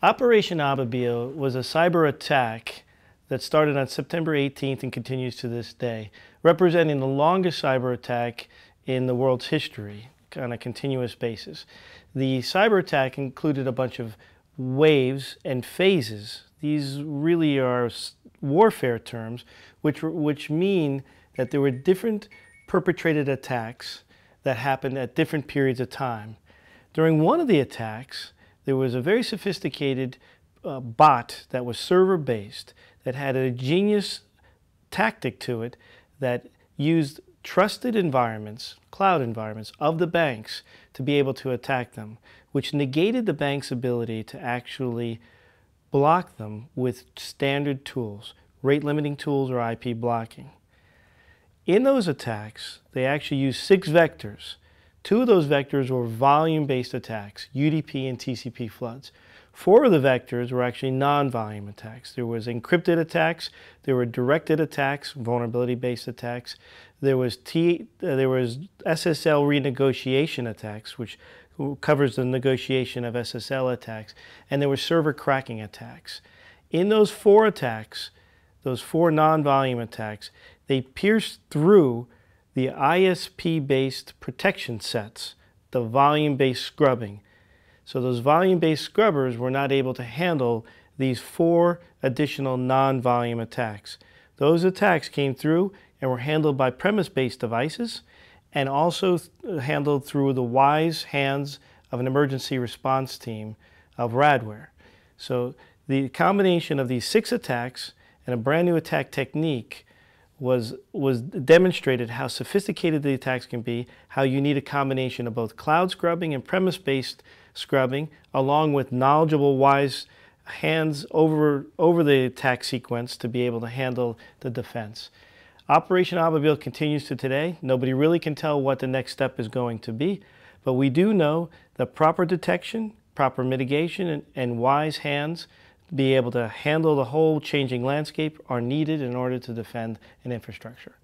Operation Ababil was a cyber attack that started on September 18th and continues to this day, representing the longest cyber attack in the world's history on a continuous basis. The cyber attack included a bunch of waves and phases. These really are warfare terms, which, which mean that there were different perpetrated attacks that happened at different periods of time. During one of the attacks, there was a very sophisticated uh, bot that was server based that had a genius tactic to it that used trusted environments, cloud environments of the banks to be able to attack them, which negated the bank's ability to actually block them with standard tools, rate limiting tools or IP blocking. In those attacks, they actually used six vectors Two of those vectors were volume-based attacks, UDP and TCP floods. Four of the vectors were actually non-volume attacks. There was encrypted attacks, there were directed attacks, vulnerability-based attacks, there was, T, uh, there was SSL renegotiation attacks, which covers the negotiation of SSL attacks, and there were server cracking attacks. In those four attacks, those four non-volume attacks, they pierced through the ISP-based protection sets, the volume-based scrubbing. So those volume-based scrubbers were not able to handle these four additional non-volume attacks. Those attacks came through and were handled by premise-based devices and also handled through the wise hands of an emergency response team of Radware. So the combination of these six attacks and a brand new attack technique was, was demonstrated how sophisticated the attacks can be, how you need a combination of both cloud scrubbing and premise-based scrubbing, along with knowledgeable, wise hands over, over the attack sequence to be able to handle the defense. Operation Ababil continues to today. Nobody really can tell what the next step is going to be, but we do know that proper detection, proper mitigation, and, and wise hands be able to handle the whole changing landscape are needed in order to defend an infrastructure.